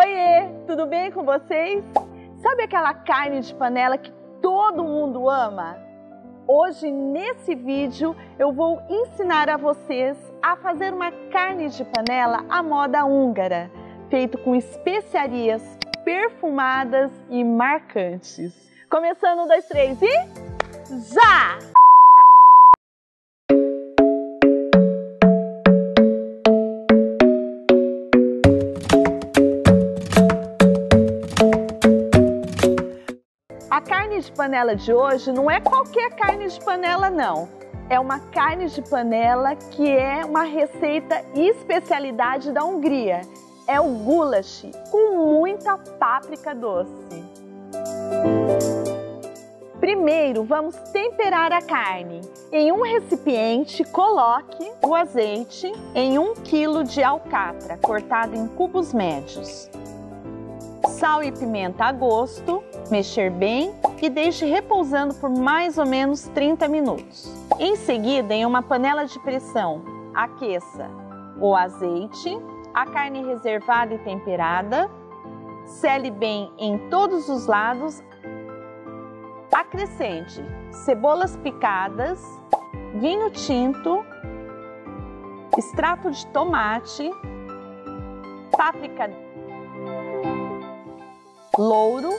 Oiê, tudo bem com vocês? Sabe aquela carne de panela que todo mundo ama? Hoje, nesse vídeo, eu vou ensinar a vocês a fazer uma carne de panela à moda húngara, feito com especiarias perfumadas e marcantes. Começando, um, dois, três e... Já! De panela de hoje não é qualquer carne de panela, não. É uma carne de panela que é uma receita e especialidade da Hungria. É o goulash, com muita páprica doce. Primeiro, vamos temperar a carne. Em um recipiente, coloque o azeite em 1 kg de alcatra, cortado em cubos médios. Sal e pimenta a gosto, mexer bem e deixe repousando por mais ou menos 30 minutos. Em seguida, em uma panela de pressão, aqueça o azeite, a carne reservada e temperada, sele bem em todos os lados, acrescente cebolas picadas, vinho tinto, extrato de tomate, páprica louro,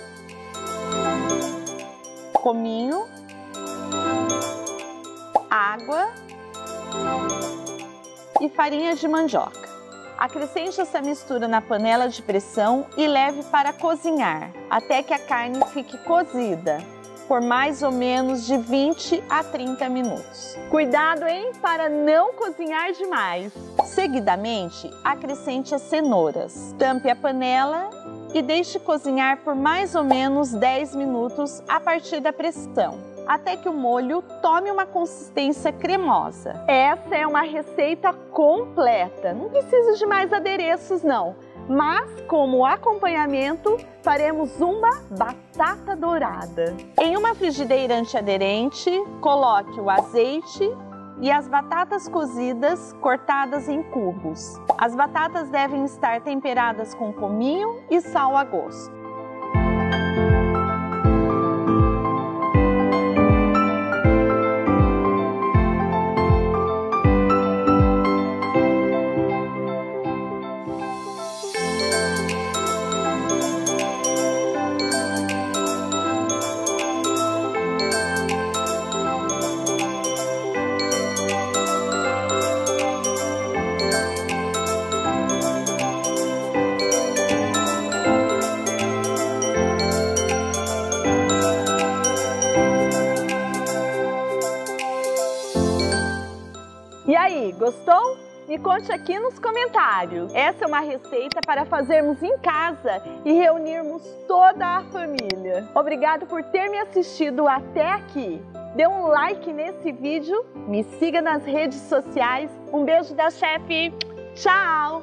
cominho, água e farinha de mandioca. Acrescente essa mistura na panela de pressão e leve para cozinhar até que a carne fique cozida por mais ou menos de 20 a 30 minutos. Cuidado, hein, para não cozinhar demais. Seguidamente, acrescente as cenouras. Tampe a panela e deixe cozinhar por mais ou menos 10 minutos a partir da pressão até que o molho tome uma consistência cremosa. Essa é uma receita completa, não precisa de mais adereços não. Mas, como acompanhamento, faremos uma batata dourada. Em uma frigideira antiaderente, coloque o azeite e as batatas cozidas cortadas em cubos. As batatas devem estar temperadas com cominho e sal a gosto. E aí, gostou? Me conte aqui nos comentários. Essa é uma receita para fazermos em casa e reunirmos toda a família. Obrigado por ter me assistido até aqui. Dê um like nesse vídeo, me siga nas redes sociais. Um beijo da chefe. Tchau!